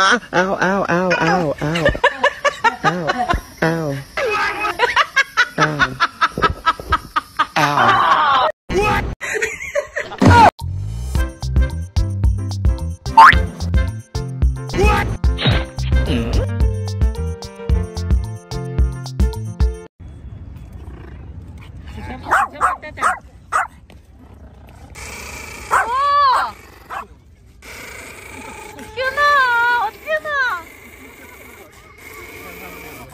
Ow, ow, ow, ow, ow, ow. Ow, ow. Ow. Ow. 와!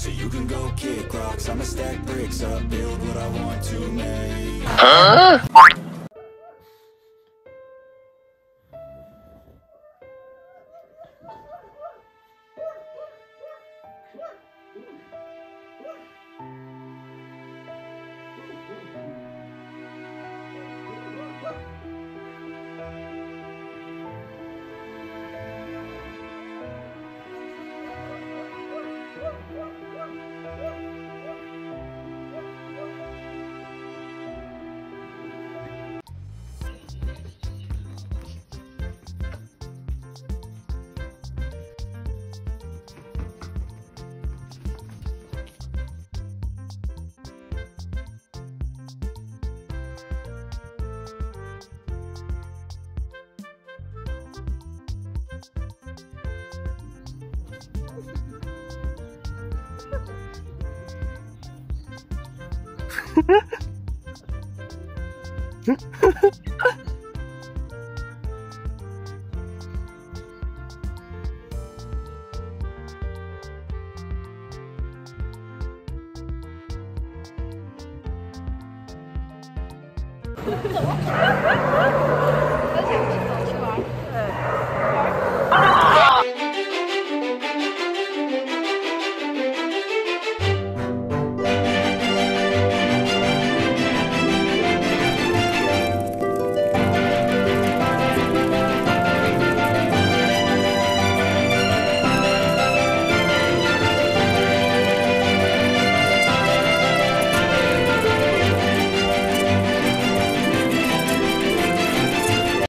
So you can go kick rocks. I'ma stack bricks up, build what I want to make. Ha ha ha ha!